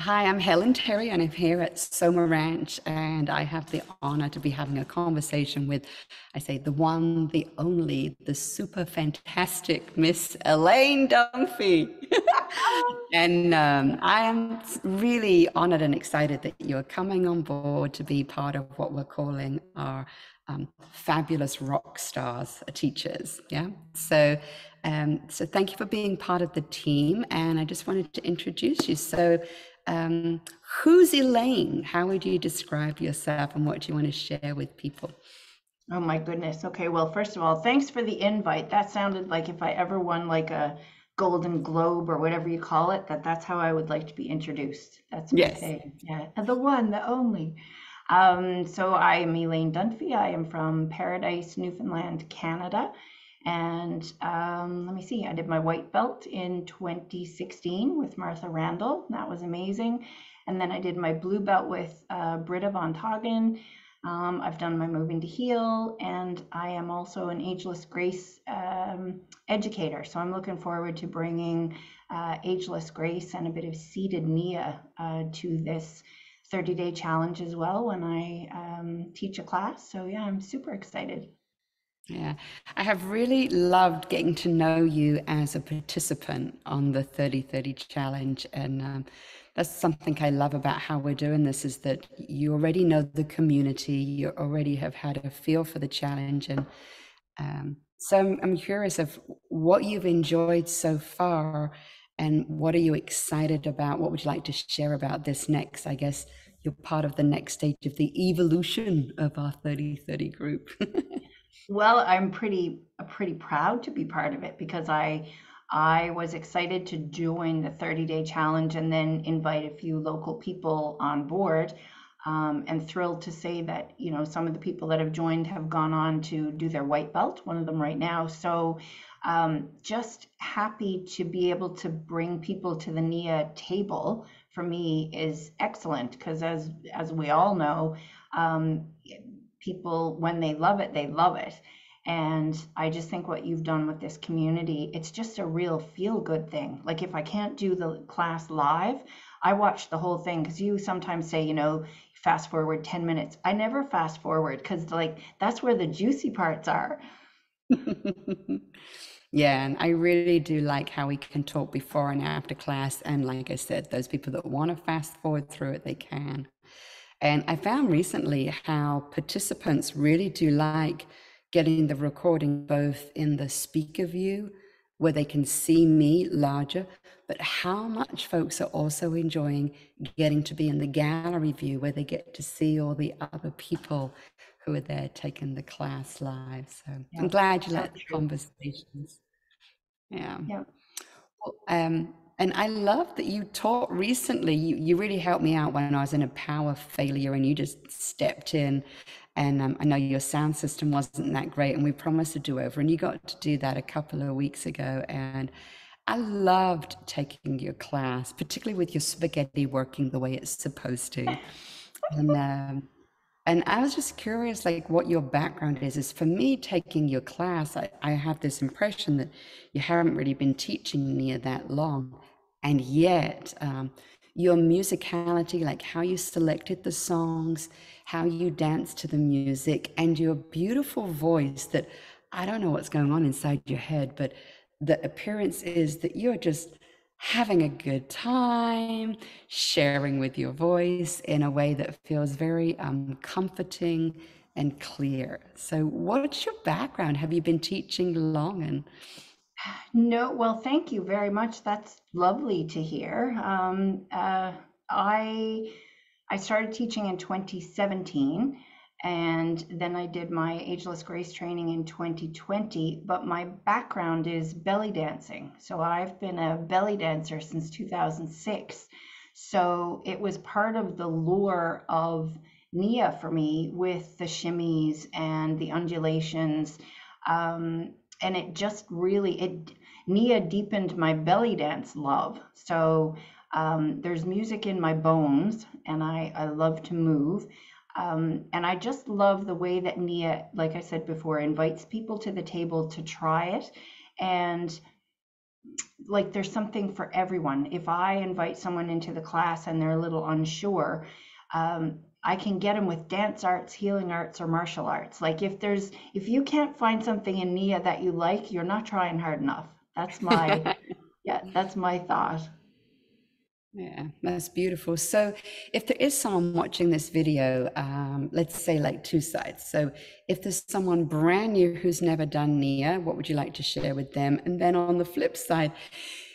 Hi, I'm Helen Terry, and I'm here at Soma Ranch, and I have the honor to be having a conversation with, I say, the one, the only, the super fantastic Miss Elaine Dunphy. and um, I am really honored and excited that you're coming on board to be part of what we're calling our um, fabulous rock stars, uh, teachers. Yeah. So, um, so thank you for being part of the team, and I just wanted to introduce you. So, um, who's Elaine? How would you describe yourself and what do you want to share with people? Oh my goodness. Okay. Well, first of all, thanks for the invite. That sounded like if I ever won like a Golden Globe or whatever you call it, that that's how I would like to be introduced. That's yes. Yeah. The one, the only. Um, so I am Elaine Dunphy. I am from Paradise, Newfoundland, Canada. And um, let me see, I did my white belt in 2016 with Martha Randall. That was amazing. And then I did my blue belt with uh, Britta von Tagen. Um, I've done my Moving to Heal, and I am also an Ageless Grace um, educator. So I'm looking forward to bringing uh, Ageless Grace and a bit of seated Nia uh, to this 30 day challenge as well when I um, teach a class. So yeah, I'm super excited. Yeah, I have really loved getting to know you as a participant on the 3030 challenge. And um, that's something I love about how we're doing this is that you already know the community, you already have had a feel for the challenge. And um, so I'm, I'm curious of what you've enjoyed so far and what are you excited about? What would you like to share about this next? I guess you're part of the next stage of the evolution of our 3030 group. Well, I'm pretty uh, pretty proud to be part of it because I I was excited to join the 30 day challenge and then invite a few local people on board. Um, and thrilled to say that you know some of the people that have joined have gone on to do their white belt. One of them right now. So um, just happy to be able to bring people to the NIA table for me is excellent because as as we all know, um, people when they love it they love it. And i just think what you've done with this community it's just a real feel good thing. Like if i can't do the class live i watch the whole thing because you sometimes say you know fast forward 10 minutes. I never fast forward because like that's where the juicy parts are. Yeah and i really do like how we can talk before and after class and like i said those people that want to fast forward through it they can and I found recently how participants really do like getting the recording both in the speaker view, where they can see me larger, but how much folks are also enjoying getting to be in the gallery view, where they get to see all the other people who are there taking the class live. So yeah, I'm glad you like the conversations. Yeah. Yeah. Well, um, and I love that you taught recently. You, you really helped me out when I was in a power failure and you just stepped in. And um, I know your sound system wasn't that great, and we promised a do over. And you got to do that a couple of weeks ago. And I loved taking your class, particularly with your spaghetti working the way it's supposed to. And um, and I was just curious, like what your background is. Is for me taking your class, I, I have this impression that you haven't really been teaching me that long and yet um, your musicality like how you selected the songs how you dance to the music and your beautiful voice that i don't know what's going on inside your head but the appearance is that you're just having a good time sharing with your voice in a way that feels very um, comforting and clear. So what's your background? Have you been teaching long and no, well, thank you very much. That's lovely to hear. Um, uh, I I started teaching in 2017, and then I did my Ageless Grace training in 2020. But my background is belly dancing, so I've been a belly dancer since 2006. So it was part of the lure of Nia for me with the shimmies and the undulations. Um, and it just really it Nia deepened my belly dance love. So um, there's music in my bones, and I I love to move. Um, and I just love the way that Nia, like I said before, invites people to the table to try it. And like there's something for everyone. If I invite someone into the class and they're a little unsure, um, I can get them with dance arts, healing arts, or martial arts. Like if there's if you can't find something in Nia that you like, you're not trying hard enough. That's my yeah, that's my thought. Yeah, that's beautiful. So, if there is someone watching this video, um, let's say like two sides. So, if there's someone brand new who's never done Nia, what would you like to share with them? And then on the flip side,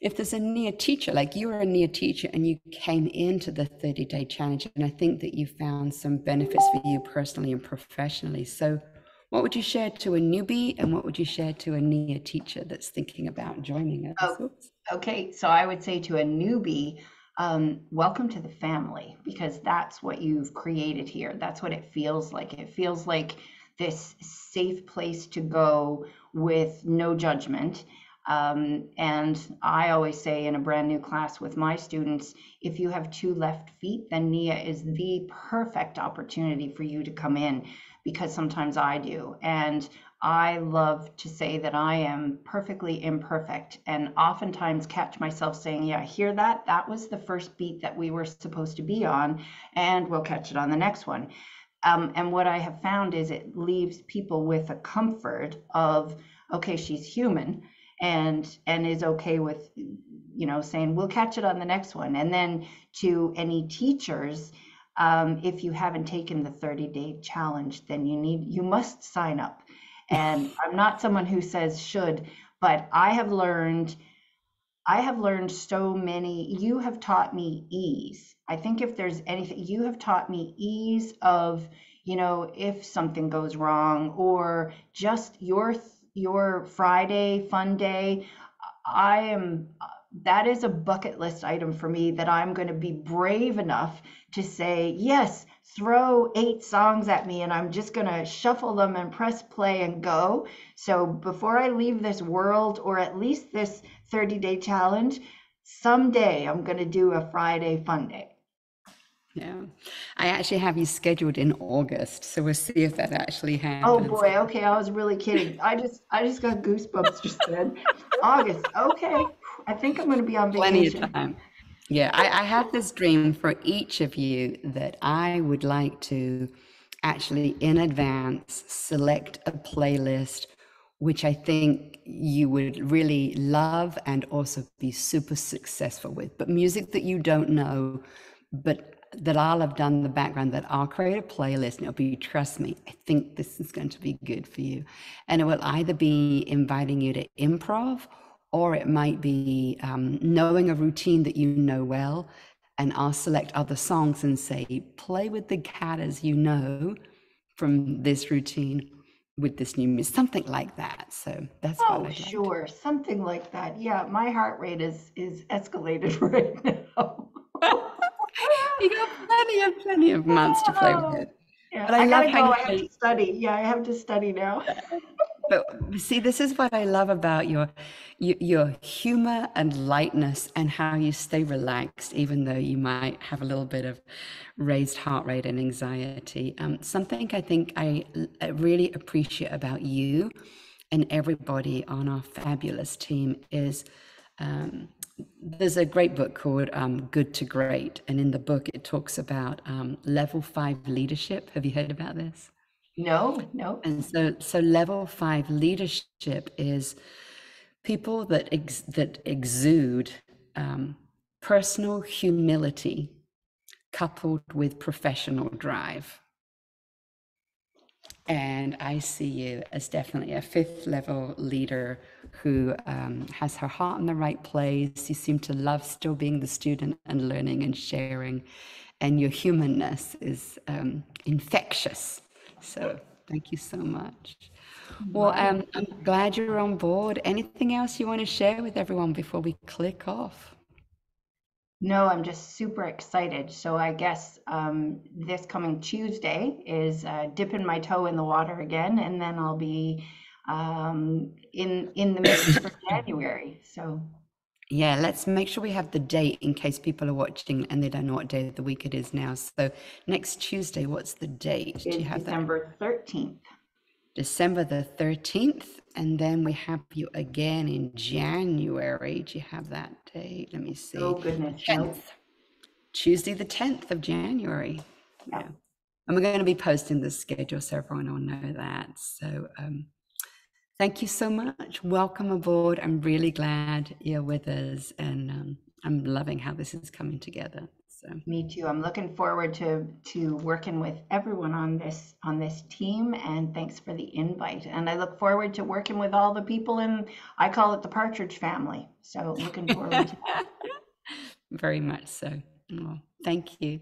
if there's a Nia teacher, like you were a Nia teacher and you came into the 30 day challenge, and I think that you found some benefits for you personally and professionally. So, what would you share to a newbie and what would you share to a Nia teacher that's thinking about joining us? Oh, okay, so I would say to a newbie, um, welcome to the family because that's what you've created here. That's what it feels like. It feels like this safe place to go with no judgment. Um, and I always say in a brand new class with my students, if you have two left feet, then NIA is the perfect opportunity for you to come in because sometimes I do. And I love to say that I am perfectly imperfect and oftentimes catch myself saying, Yeah, hear that? That was the first beat that we were supposed to be on, and we'll catch it on the next one. Um, and what I have found is it leaves people with a comfort of, okay, she's human and and is okay with you know saying we'll catch it on the next one and then to any teachers um, if you haven't taken the 30 day challenge then you need you must sign up and I'm not someone who says should, but I have learned I have learned so many. You have taught me ease. I think if there's anything, you have taught me ease of, you know, if something goes wrong or just your your Friday fun day. I am that is a bucket list item for me that I'm going to be brave enough to say, yes, throw eight songs at me and I'm just going to shuffle them and press play and go. So before I leave this world, or at least this 30 day challenge, someday I'm going to do a Friday fun day. Yeah, I actually have you scheduled in August, so we'll see if that actually oh, happens. Oh boy, okay, I was really kidding. I just, I just got goosebumps just then. August, okay. I think I'm going to be on vacation. Plenty of time. Yeah, I, I have this dream for each of you that I would like to actually in advance select a playlist which I think you would really love and also be super successful with. But music that you don't know, but that I'll have done the background, that I'll create a playlist and it'll be, trust me, I think this is going to be good for you. And it will either be inviting you to improv or it might be um, knowing a routine that you know well and i'll select other songs and say play with the cat as you know from this routine with this new music something like that so that's oh what sure like. something like that yeah my heart rate is is escalated right now you got plenty of plenty of months to play with it yeah, but I, I gotta go. I have to study. Yeah, I have to study now. but see, this is what I love about your, your your humor and lightness, and how you stay relaxed, even though you might have a little bit of raised heart rate and anxiety. Um, something I think I, I really appreciate about you and everybody on our fabulous team is. Um, there's a great book called um, Good to Great, and in the book it talks about um, level five leadership. Have you heard about this? No, no. And so, so level five leadership is people that ex- that exude um, personal humility coupled with professional drive. And I see you as definitely a fifth level leader who um, has her heart in the right place. You seem to love still being the student and learning and sharing. And your humanness is um, infectious. So thank you so much. Well, um, I'm glad you're on board. Anything else you want to share with everyone before we click off? No, I'm just super excited. So I guess um, this coming Tuesday is uh, dipping my toe in the water again, and then I'll be um, in in the mix for January. So yeah, let's make sure we have the date in case people are watching and they don't know what day of the week it is now. So next Tuesday, what's the date? Do you have December thirteenth. December the 13th, and then we have you again in January. Do you have that date? Let me see. Oh, goodness. Nope. 10th. Tuesday, the 10th of January. Yeah. Yeah. And we're going to be posting the schedule so everyone will know that. So, um, thank you so much. Welcome aboard. I'm really glad you're with us, and um, I'm loving how this is coming together. So, Me too. I'm looking forward to to working with everyone on this on this team and thanks for the invite. And I look forward to working with all the people in I call it the Partridge family. So looking forward to that. very much so. Well, thank you.